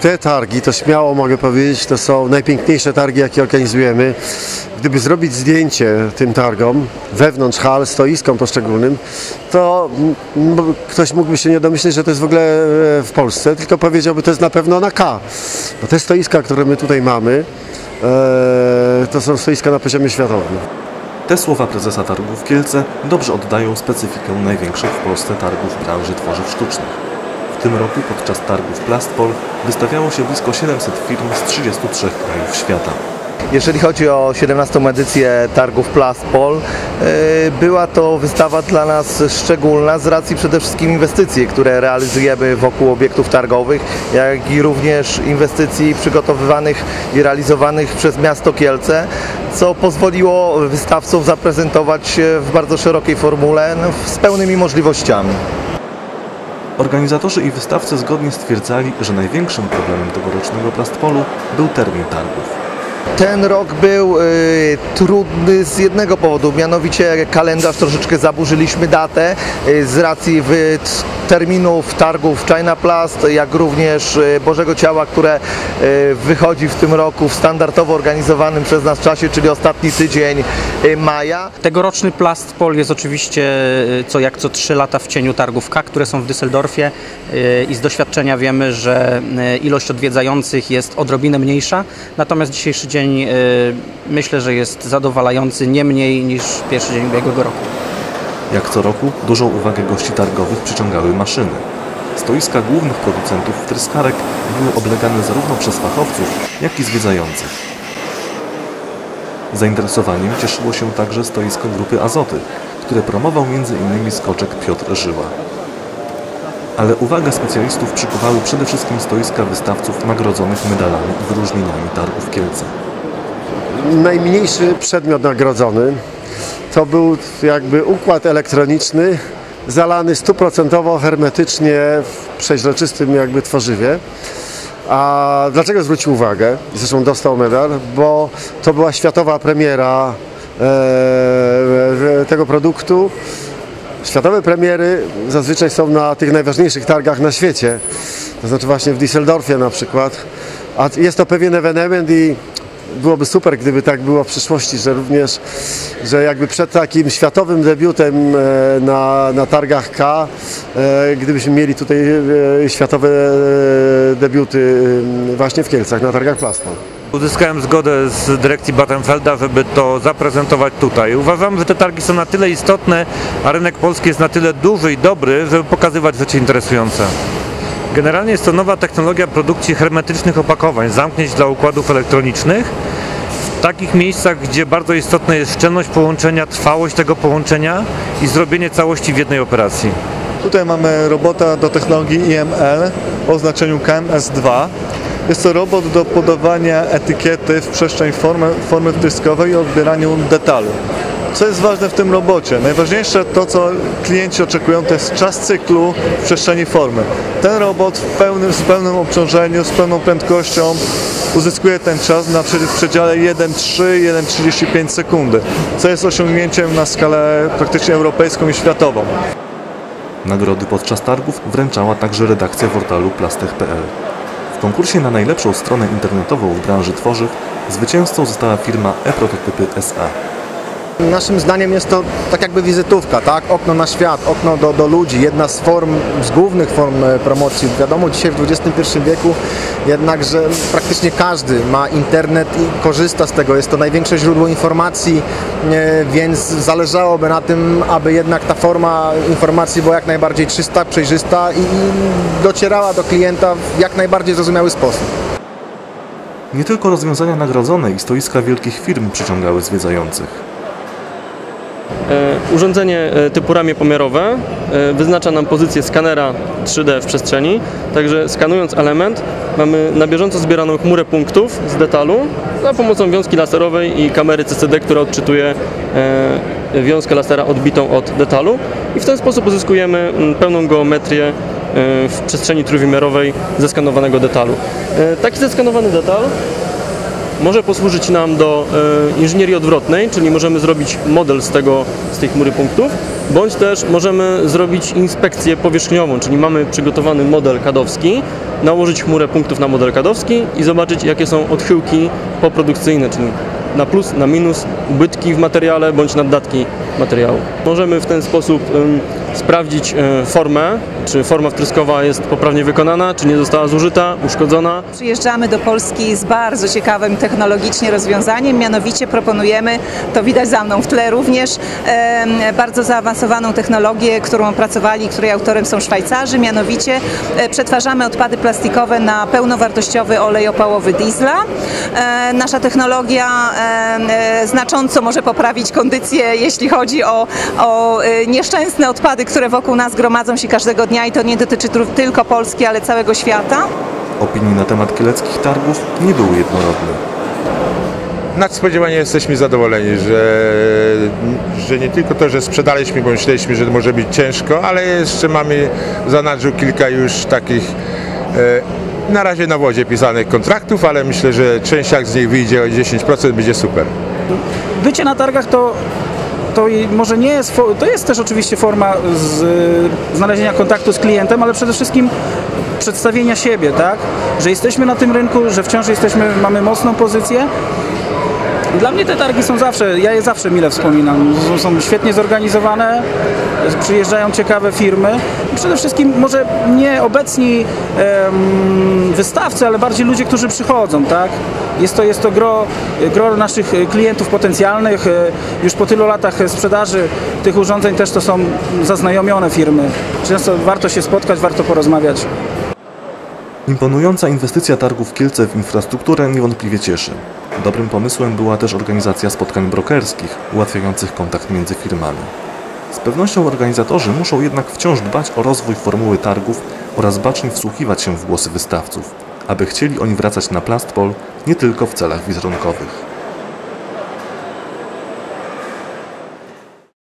te targi, to śmiało mogę powiedzieć, to są najpiękniejsze targi, jakie organizujemy. Gdyby zrobić zdjęcie tym targom, wewnątrz hal, stoiskom poszczególnym, to ktoś mógłby się nie domyśleć, że to jest w ogóle e, w Polsce, tylko powiedziałby, to jest na pewno na K. Bo te stoiska, które my tutaj mamy, e, to są stoiska na poziomie światowym. Te słowa prezesa targów w Kielce dobrze oddają specyfikę największych w Polsce targów branży tworzyw sztucznych. W tym roku podczas targów Plastpol wystawiało się blisko 700 firm z 33 krajów świata. Jeżeli chodzi o 17. edycję targów Plastpol, yy, była to wystawa dla nas szczególna z racji przede wszystkim inwestycji, które realizujemy wokół obiektów targowych, jak i również inwestycji przygotowywanych i realizowanych przez miasto Kielce, co pozwoliło wystawcom zaprezentować się w bardzo szerokiej formule no, z pełnymi możliwościami. Organizatorzy i wystawcy zgodnie stwierdzali, że największym problemem tegorocznego Plastpolu był termin targów. Ten rok był y, trudny z jednego powodu, mianowicie kalendarz troszeczkę zaburzyliśmy datę y, z racji w, terminów targów China Plast, jak również y, Bożego Ciała, które y, wychodzi w tym roku w standardowo organizowanym przez nas czasie, czyli ostatni tydzień y, maja. Tegoroczny Plastpol jest oczywiście co jak co 3 lata w cieniu targów K, które są w Düsseldorfie i z doświadczenia wiemy, że ilość odwiedzających jest odrobinę mniejsza, natomiast dzisiejszy dzień y, myślę, że jest zadowalający nie mniej niż pierwszy dzień ubiegłego roku. Jak co roku dużą uwagę gości targowych przyciągały maszyny. Stoiska głównych producentów wtryskarek były oblegane zarówno przez fachowców, jak i zwiedzających. Zainteresowaniem cieszyło się także stoisko grupy Azoty, które promował m.in. skoczek Piotr Żyła. Ale uwagę specjalistów przykuwały przede wszystkim stoiska wystawców nagrodzonych medalami i wyróżnieniami targów Kielce. Najmniejszy przedmiot nagrodzony to był jakby układ elektroniczny zalany stuprocentowo hermetycznie w przeźroczystym jakby tworzywie. A dlaczego zwrócił uwagę? Zresztą dostał medal, bo to była światowa premiera e, tego produktu. Światowe premiery zazwyczaj są na tych najważniejszych targach na świecie. To znaczy właśnie w Düsseldorfie na przykład. A jest to pewien ewenement i byłoby super, gdyby tak było w przyszłości, że również, że jakby przed takim światowym debiutem e, na, na targach K, e, gdybyśmy mieli tutaj e, światowe debiuty właśnie w Kielcach, na targach Plasma. Uzyskałem zgodę z dyrekcji Battenfelda, żeby to zaprezentować tutaj. Uważam, że te targi są na tyle istotne, a rynek polski jest na tyle duży i dobry, żeby pokazywać rzeczy interesujące. Generalnie jest to nowa technologia produkcji hermetycznych opakowań, zamknięć dla układów elektronicznych. W takich miejscach, gdzie bardzo istotna jest szczelność połączenia, trwałość tego połączenia i zrobienie całości w jednej operacji. Tutaj mamy robota do technologii IML o oznaczeniu KMS2. Jest to robot do podawania etykiety w przestrzeń formy, formy wtryskowej i odbieraniu detalu. Co jest ważne w tym robocie? Najważniejsze to, co klienci oczekują, to jest czas cyklu w przestrzeni formy. Ten robot w pełnym, z pełnym obciążeniu, z pełną prędkością uzyskuje ten czas na przedziale 1,3-1,35 sekundy, co jest osiągnięciem na skalę praktycznie europejską i światową. Nagrody podczas targów wręczała także redakcja portalu plastech.pl. W konkursie na najlepszą stronę internetową w branży tworzyw zwycięzcą została firma e-prototypy SA. Naszym zdaniem jest to tak jakby wizytówka, tak? Okno na świat, okno do, do ludzi, jedna z form, z głównych form e, promocji. Wiadomo, dzisiaj w XXI wieku jednak, że praktycznie każdy ma internet i korzysta z tego. Jest to największe źródło informacji, e, więc zależałoby na tym, aby jednak ta forma informacji była jak najbardziej czysta, przejrzysta i docierała do klienta w jak najbardziej zrozumiały sposób. Nie tylko rozwiązania nagrodzone i stoiska wielkich firm przyciągały zwiedzających. E, urządzenie e, typu ramię pomiarowe e, wyznacza nam pozycję skanera 3D w przestrzeni, także skanując element mamy na bieżąco zbieraną chmurę punktów z detalu za pomocą wiązki laserowej i kamery CCD, która odczytuje wiązkę lasera odbitą od detalu i w ten sposób uzyskujemy pełną geometrię w przestrzeni trójwymiarowej zeskanowanego detalu. Taki zeskanowany detal może posłużyć nam do e, inżynierii odwrotnej, czyli możemy zrobić model z, tego, z tej chmury punktów, bądź też możemy zrobić inspekcję powierzchniową, czyli mamy przygotowany model kadowski, nałożyć chmurę punktów na model kadowski i zobaczyć jakie są odchyłki poprodukcyjne, czyli na plus, na minus, ubytki w materiale bądź naddatki materiału. Możemy w ten sposób sprawdzić y, formę, czy forma wtryskowa jest poprawnie wykonana, czy nie została zużyta, uszkodzona. Przyjeżdżamy do Polski z bardzo ciekawym technologicznie rozwiązaniem, mianowicie proponujemy, to widać za mną w tle również, bardzo zaawansowaną technologię, którą opracowali, której autorem są Szwajcarzy, mianowicie e, przetwarzamy odpady plastikowe na pełnowartościowy olej opałowy diesla. E, Nasza technologia e, znacząco może poprawić kondycję, jeśli chodzi o, o nieszczęsne odpady, które wokół nas gromadzą się każdego dnia i to nie dotyczy tylko Polski, ale całego świata. Opinie na temat kieleckich targów nie były jednorodne. Nadspodziewanie jesteśmy zadowoleni, że, że nie tylko to, że sprzedaliśmy, bo myśleliśmy, że może być ciężko, ale jeszcze mamy w zanadrzu kilka już takich e, na razie na wodzie pisanych kontraktów, ale myślę, że część jak z nich wyjdzie o 10% będzie super. bycie na targach to, to może nie jest, to jest też oczywiście forma z, znalezienia kontaktu z klientem, ale przede wszystkim przedstawienia siebie, tak? Że jesteśmy na tym rynku, że wciąż jesteśmy, mamy mocną pozycję. Dla mnie te targi są zawsze, ja je zawsze mile wspominam. Są, są świetnie zorganizowane, przyjeżdżają ciekawe firmy. Przede wszystkim może nie obecni em, wystawcy, ale bardziej ludzie, którzy przychodzą, tak? Jest to, jest to gro, gro naszych klientów potencjalnych. E, Już po tylu latach sprzedaży tych urządzeń też to są zaznajomione firmy. Często warto się spotkać, warto porozmawiać. Imponująca inwestycja targów Kielce w infrastrukturę niewątpliwie cieszy. Dobrym pomysłem była też organizacja spotkań brokerskich, ułatwiających kontakt między firmami. Z pewnością organizatorzy muszą jednak wciąż dbać o rozwój formuły targów oraz bacznie wsłuchiwać się w głosy wystawców, aby chcieli oni wracać na Plastpol nie tylko w celach wizerunkowych.